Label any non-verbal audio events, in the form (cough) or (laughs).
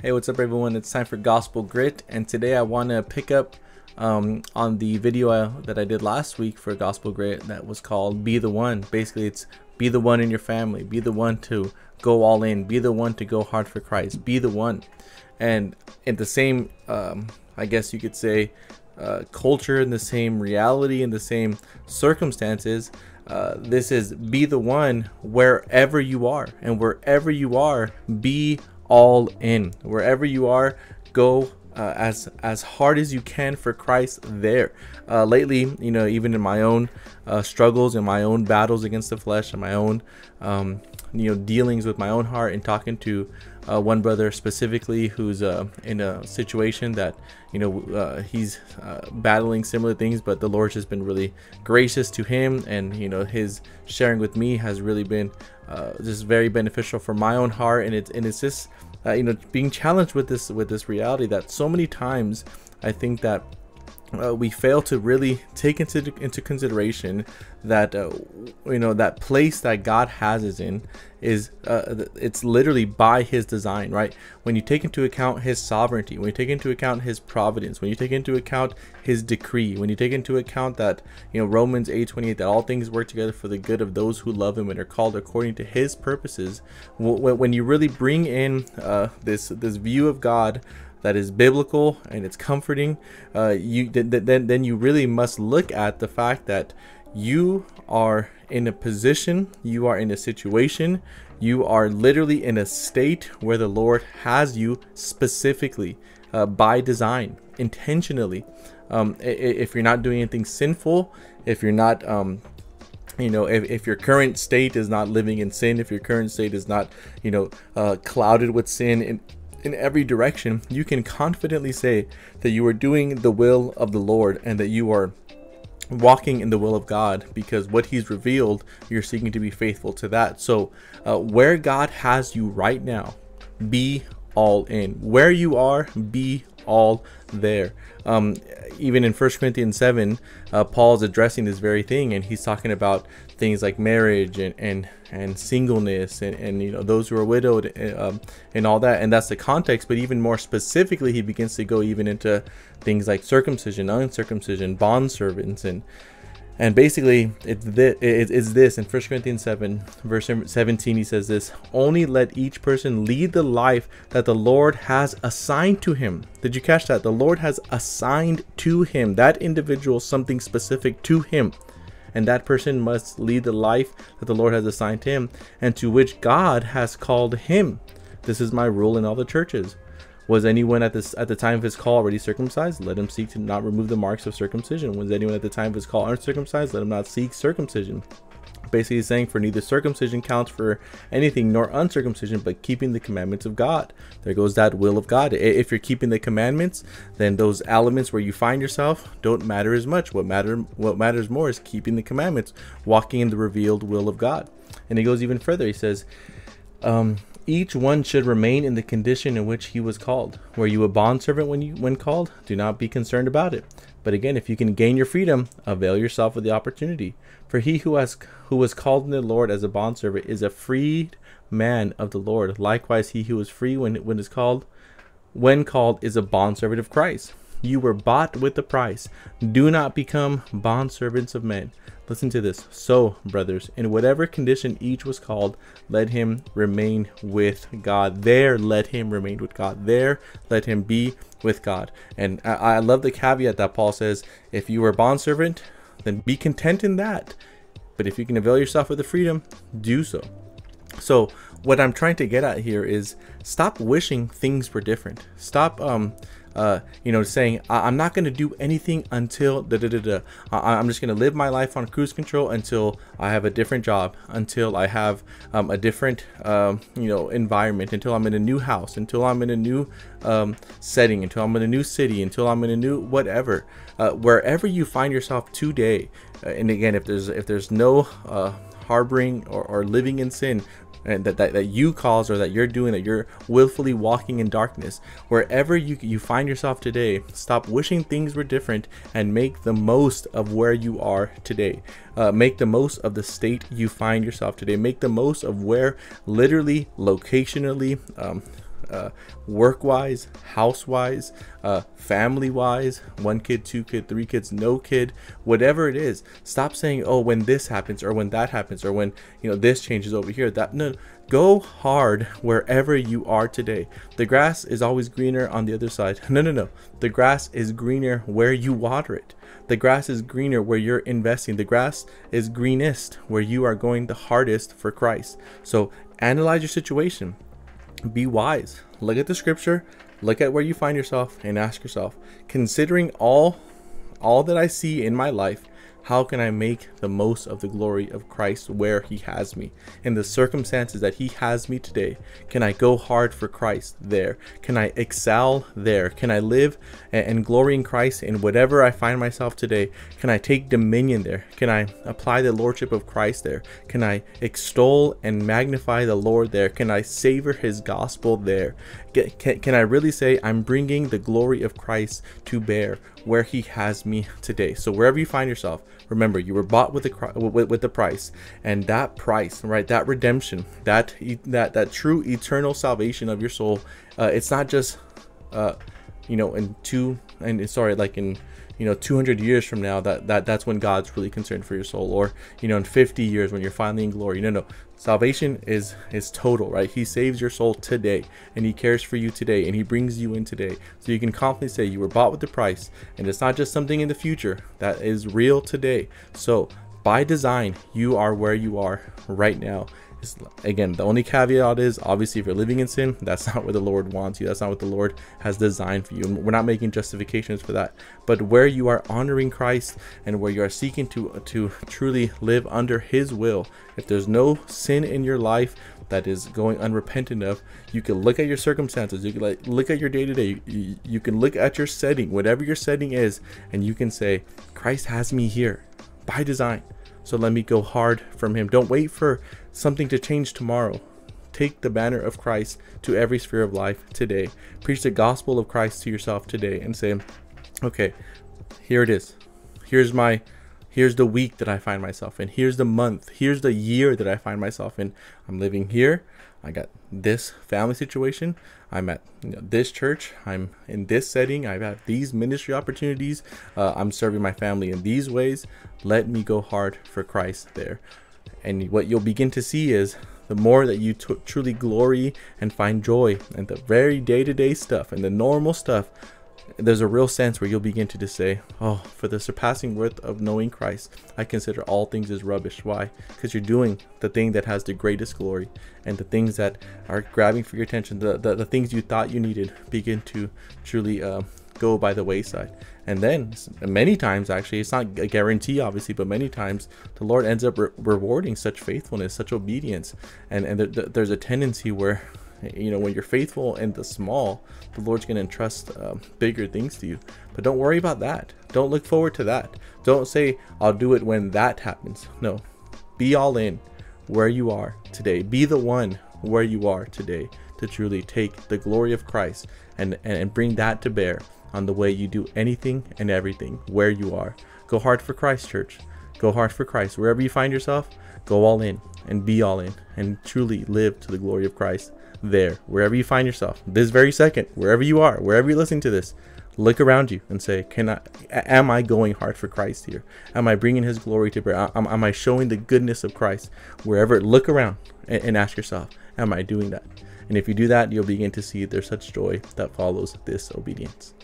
Hey, what's up, everyone? It's time for Gospel Grit, and today I want to pick up um, on the video uh, that I did last week for Gospel Grit that was called Be the One. Basically, it's be the one in your family, be the one to go all in, be the one to go hard for Christ, be the one. And in the same, um, I guess you could say, uh, culture, in the same reality, in the same circumstances, uh, this is be the one wherever you are, and wherever you are, be all in. Wherever you are, go uh, as as hard as you can for Christ there. Uh, lately, you know, even in my own uh, struggles and my own battles against the flesh and my own, um, you know, dealings with my own heart and talking to uh, one brother specifically who's uh, in a situation that, you know, uh, he's battling similar things, but the Lord's just been really gracious to him, and you know, his sharing with me has really been just very beneficial for my own heart, and it's and it's just uh, you know being challenged with this with this reality that so many times I think that uh, we fail to really take into into consideration that uh, you know that place that God has us in is uh, it's literally by His design, right? When you take into account His sovereignty, when you take into account His providence, when you take into account His decree, when you take into account that you know Romans eight twenty eight that all things work together for the good of those who love Him and are called according to His purposes. When you really bring in uh, this this view of God that is biblical and it's comforting, uh, you then then you really must look at the fact that you are in a position, you are in a situation, you are literally in a state where the Lord has you specifically uh, by design, intentionally. Um, if you're not doing anything sinful, if you're not um, you know if, if your current state is not living in sin if your current state is not you know uh, clouded with sin in in every direction, you can confidently say that you are doing the will of the Lord and that you are walking in the will of God because what He's revealed, you're seeking to be faithful to that. So, uh, where God has you right now, be all in. Where you are, be all there. Um, even in 1 Corinthians 7, uh, Paul's addressing this very thing, and he's talking about things like marriage and and, and singleness and, and you know those who are widowed and, uh, um, and all that, and that's the context. But even more specifically, he begins to go even into things like circumcision, uncircumcision, bond servants, and and basically, it's this, it's this in 1 Corinthians 7, verse 17. He says this Only let each person lead the life that the Lord has assigned to him. Did you catch that? The Lord has assigned to him, that individual, something specific to him. And that person must lead the life that the Lord has assigned to him and to which God has called him. This is my rule in all the churches. Was anyone at this at the time of his call already circumcised? Let him seek to not remove the marks of circumcision. Was anyone at the time of his call uncircumcised? Let him not seek circumcision. Basically saying for neither circumcision counts for anything nor uncircumcision, but keeping the commandments of God. There goes that will of God. If you're keeping the commandments, then those elements where you find yourself don't matter as much. What matter what matters more is keeping the commandments, walking in the revealed will of God. And he goes even further. He says, um, each one should remain in the condition in which he was called. Were you a bondservant when you when called? Do not be concerned about it. But again, if you can gain your freedom, avail yourself of the opportunity. For he who has who was called in the Lord as a bondservant is a freed man of the Lord. Likewise, he who is free when when is called, when called, is a bondservant of Christ. You were bought with a price. Do not become bondservants of men. Listen to this. So, brothers, in whatever condition each was called, let him remain with God. There, let him remain with God. There, let him be with God. And I, I love the caveat that Paul says if you were a bondservant, then be content in that. But if you can avail yourself of the freedom, do so. So, what I'm trying to get at here is stop wishing things were different. Stop um uh, you know, saying I- am not going to do anything until da da da da. I- am just going to live my life on cruise control until I have a different job, until I have um, a different, um, you know, environment, until I'm in a new house, until I'm in a new um, setting, until I'm in a new city, until I'm in a new whatever. Uh, wherever you find yourself today, uh, and again, if there's if there's no uh, harboring or, or living in sin, and that, that, that you cause or that you're doing that you're willfully walking in darkness. Wherever you you find yourself today stop wishing things were different and make the most of where you are today. Uh, make the most of the state you find yourself today. Make the most of where literally locationally um, uh, work wise, house wise, uh, family wise, one kid, two kid, three kids, no kid, whatever it is. Stop saying, oh, when this happens or when that happens or when you know this changes over here. That no, go hard wherever you are today. The grass is always greener on the other side. (laughs) No, no, no. The grass is greener where you water it. The grass is greener where you're investing. The grass is greenest where you are going the hardest for Christ. So analyze your situation. Be wise. Look at the scripture, look at where you find yourself and ask yourself, considering all all that I see in my life, how can I make the most of the glory of Christ where He has me? In the circumstances that He has me today, can I go hard for Christ there? Can I excel there? Can I live and glory in Christ in whatever I find myself today? Can I take dominion there? Can I apply the Lordship of Christ there? Can I extol and magnify the Lord there? Can I savor His gospel there? Can, can I really say I'm bringing the glory of Christ to bear where He has me today? So, wherever you find yourself, remember you were bought with the with, with the price. And that price right that redemption that that that true eternal salvation of your soul uh, it's not just uh, you know in two and sorry like in you know 200 years from now that, that that's when god's really concerned for your soul. Or you know in 50 years when you're finally in glory. No no. Salvation is is total right? He saves your soul today and he cares for you today and he brings you in today. So you can confidently say you were bought with the price and it's not just something in the future that is real today. So by design you are where you are right now again, the only caveat is obviously if you're living in sin, that's (laughs) not where the Lord wants you. That's not what the Lord has designed for you. And we're not making justifications for that. But where you are honoring Christ and where you are seeking to uh, to truly live under His will, if there's no sin in your life that is going unrepentant of, you can look at your circumstances. You can like look at your day to day. You can look at your setting, whatever your setting is, and you can say, Christ has me here by design. So let me go hard from him. Don't wait for something to change tomorrow. Take the banner of Christ to every sphere of life today. Preach the gospel of Christ to yourself today and say, okay, here it is. Here's my here's the week that I find myself in. Here's the month. Here's the year that I find myself in. I'm living here. I got this family situation. I'm at you know, this church. I'm in this setting. I've had these ministry opportunities. Uh, I'm serving my family in these ways. Let me go hard for Christ there. And what you'll begin to see is the more that you t- truly glory and find joy in the very day to day stuff and the normal stuff, there's a real sense where you'll begin to just say, Oh, for the surpassing worth of knowing Christ, I consider all things as rubbish. Why? Because you're doing the thing that has the greatest glory and the things that are grabbing for your attention, the, the, the things you thought you needed begin to truly uh, go by the wayside. And then many times, actually, it's not a guarantee, obviously, but many times the Lord ends up re- rewarding such faithfulness, such obedience. And, and th- th- there's a tendency where, you know, when you're faithful in the small, the Lord's going to entrust uh, bigger things to you. But don't worry about that. Don't look forward to that. Don't say, I'll do it when that happens. No, be all in where you are today. Be the one where you are today to truly take the glory of Christ and, and bring that to bear on the way you do anything and everything where you are. Go hard for Christ, church. Go hard for Christ. Wherever you find yourself, go all in and be all in and truly live to the glory of Christ there. Wherever you find yourself, this very second, wherever you are, wherever you're listening to this, look around you and say, "Can I? Am I going hard for Christ here? Am I bringing His glory to bear? Am, am I showing the goodness of Christ wherever? Look around and, and ask yourself, "Am I doing that?" And if you do that, you'll begin to see there's such joy that follows this obedience.